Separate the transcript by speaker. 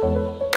Speaker 1: Música